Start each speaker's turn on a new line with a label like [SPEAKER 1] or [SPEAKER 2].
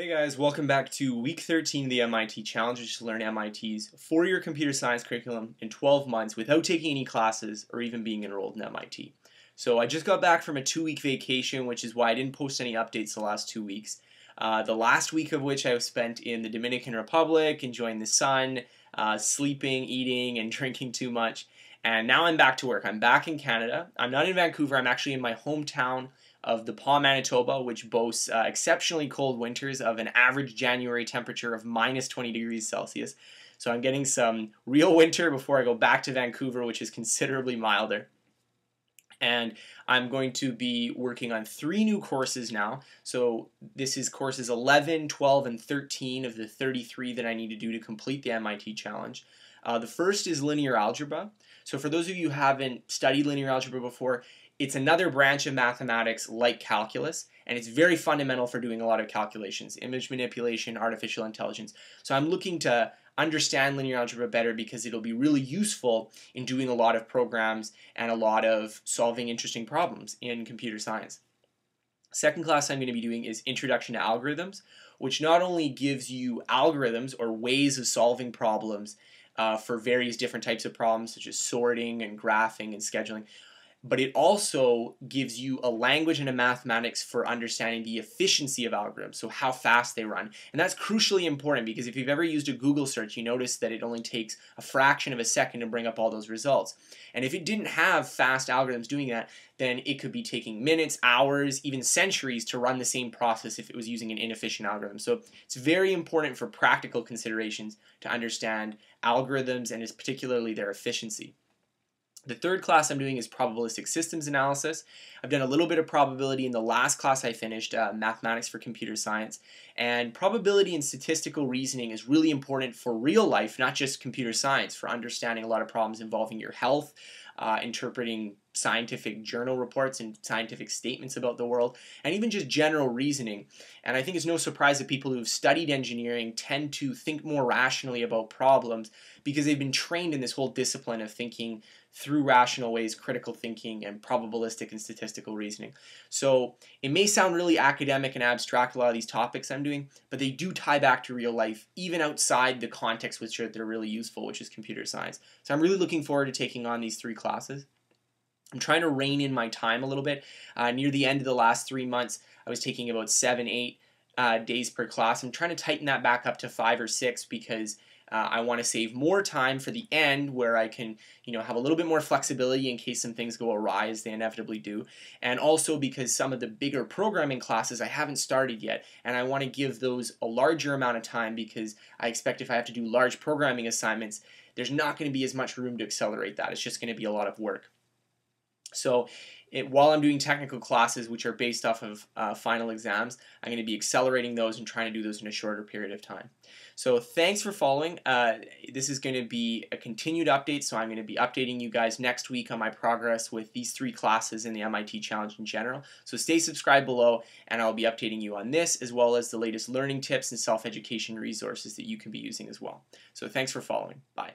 [SPEAKER 1] Hey guys, welcome back to week 13 of the MIT Challenge, which is to learn MIT's four-year computer science curriculum in 12 months without taking any classes or even being enrolled in MIT. So I just got back from a two-week vacation, which is why I didn't post any updates the last two weeks. Uh, the last week of which I was spent in the Dominican Republic, enjoying the sun, uh, sleeping, eating, and drinking too much. And now I'm back to work. I'm back in Canada. I'm not in Vancouver. I'm actually in my hometown of the Pas, Manitoba, which boasts uh, exceptionally cold winters of an average January temperature of minus 20 degrees Celsius. So I'm getting some real winter before I go back to Vancouver, which is considerably milder. And I'm going to be working on three new courses now. So this is courses 11, 12, and 13 of the 33 that I need to do to complete the MIT challenge. Uh, the first is linear algebra. So for those of you who haven't studied linear algebra before, it's another branch of mathematics like calculus, and it's very fundamental for doing a lot of calculations, image manipulation, artificial intelligence. So I'm looking to understand linear algebra better because it'll be really useful in doing a lot of programs and a lot of solving interesting problems in computer science. Second class I'm going to be doing is Introduction to Algorithms, which not only gives you algorithms or ways of solving problems uh, for various different types of problems such as sorting and graphing and scheduling, but it also gives you a language and a mathematics for understanding the efficiency of algorithms, so how fast they run. And that's crucially important because if you've ever used a Google search, you notice that it only takes a fraction of a second to bring up all those results. And if it didn't have fast algorithms doing that, then it could be taking minutes, hours, even centuries to run the same process if it was using an inefficient algorithm. So it's very important for practical considerations to understand algorithms and particularly their efficiency. The third class I'm doing is probabilistic systems analysis. I've done a little bit of probability in the last class I finished, uh, mathematics for computer science. And probability and statistical reasoning is really important for real life, not just computer science, for understanding a lot of problems involving your health, uh, interpreting scientific journal reports and scientific statements about the world, and even just general reasoning. And I think it's no surprise that people who've studied engineering tend to think more rationally about problems because they've been trained in this whole discipline of thinking through rational ways, critical thinking, and probabilistic and statistical reasoning. So it may sound really academic and abstract, a lot of these topics I'm doing, but they do tie back to real life, even outside the context which they're really useful, which is computer science. So I'm really looking forward to taking on these three classes. I'm trying to rein in my time a little bit. Uh, near the end of the last three months, I was taking about seven, eight uh, days per class. I'm trying to tighten that back up to five or six because uh, I want to save more time for the end where I can, you know, have a little bit more flexibility in case some things go awry as they inevitably do. And also because some of the bigger programming classes I haven't started yet and I want to give those a larger amount of time because I expect if I have to do large programming assignments, there's not going to be as much room to accelerate that. It's just going to be a lot of work. So it, while I'm doing technical classes, which are based off of uh, final exams, I'm going to be accelerating those and trying to do those in a shorter period of time. So thanks for following. Uh, this is going to be a continued update, so I'm going to be updating you guys next week on my progress with these three classes in the MIT Challenge in general. So stay subscribed below, and I'll be updating you on this, as well as the latest learning tips and self-education resources that you can be using as well. So thanks for following. Bye.